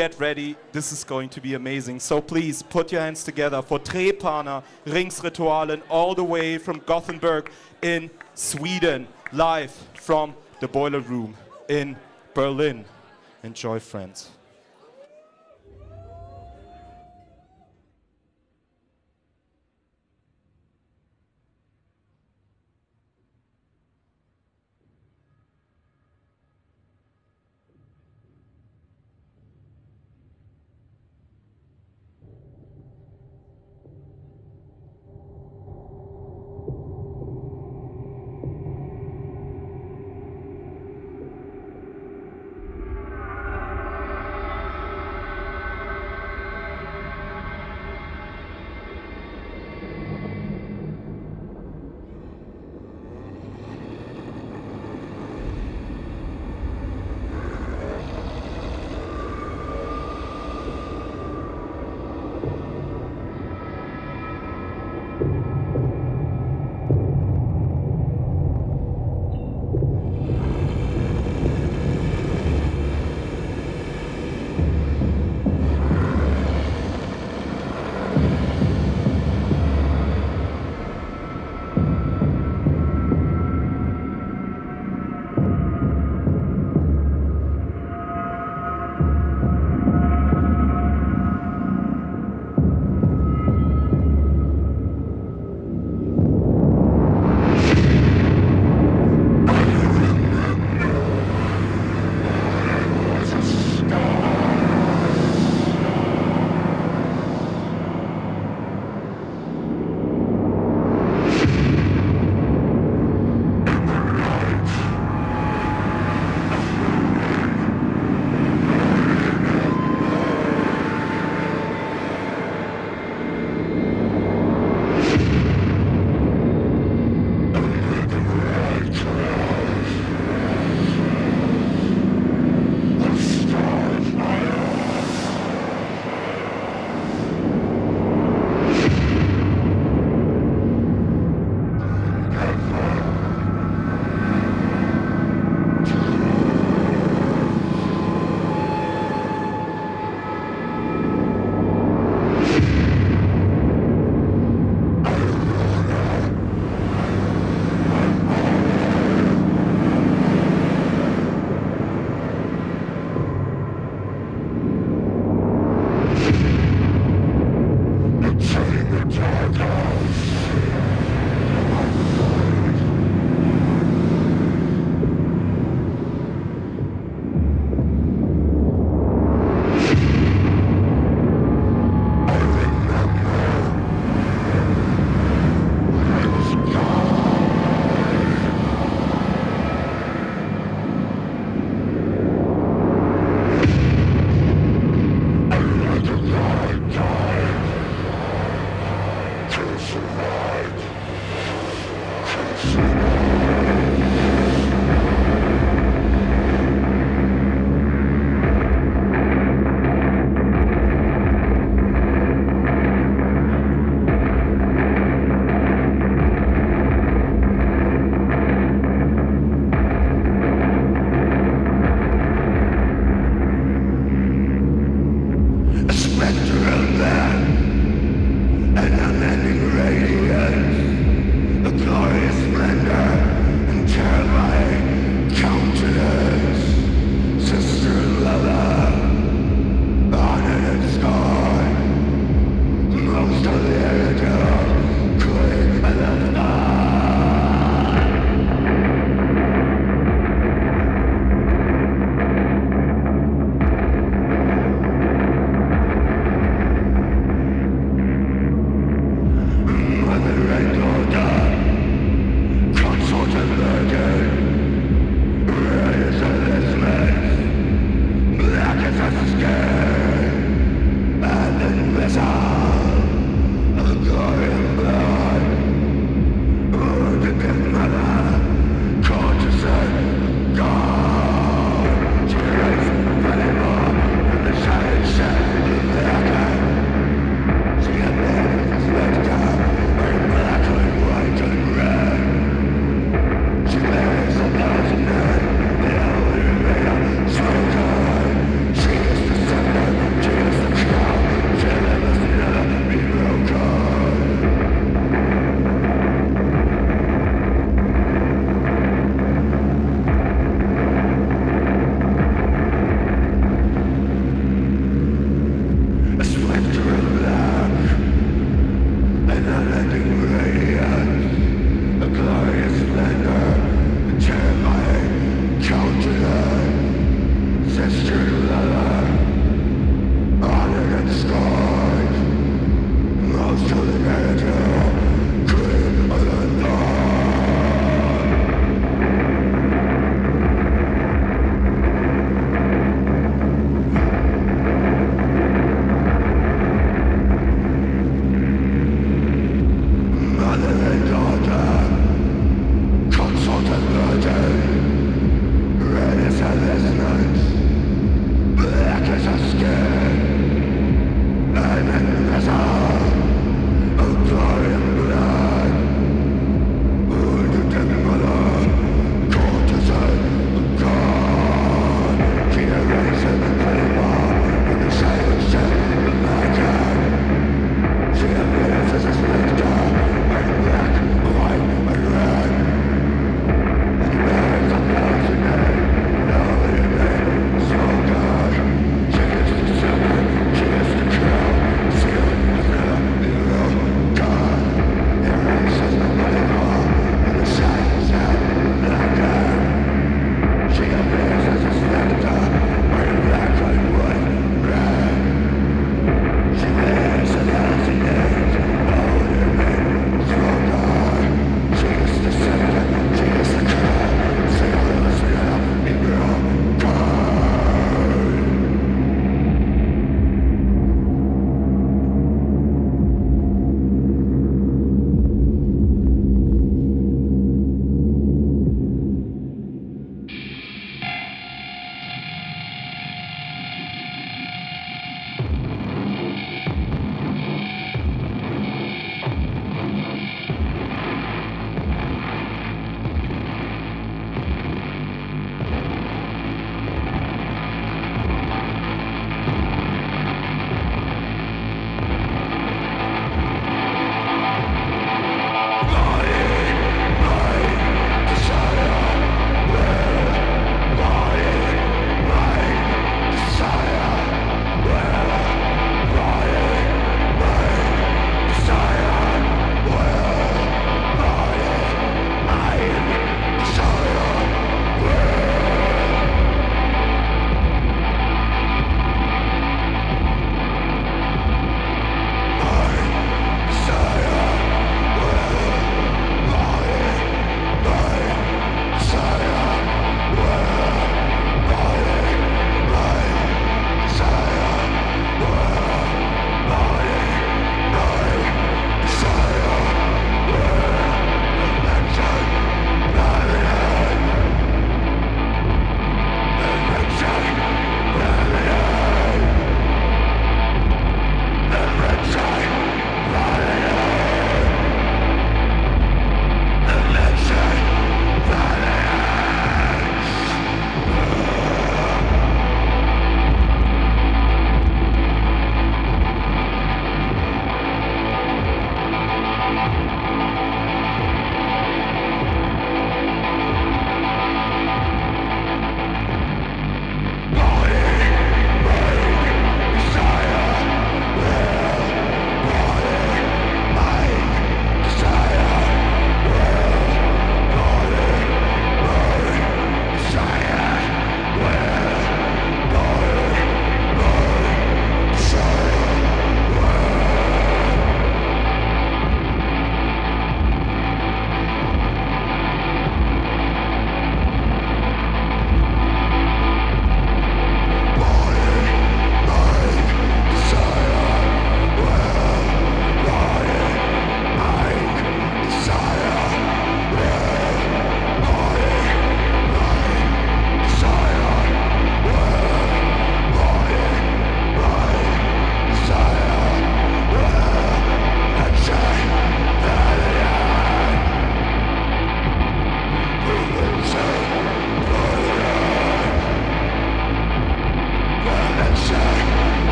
get ready. This is going to be amazing. So please put your hands together for Trepana Ringsritualen all the way from Gothenburg in Sweden, live from the Boiler Room in Berlin. Enjoy, friends.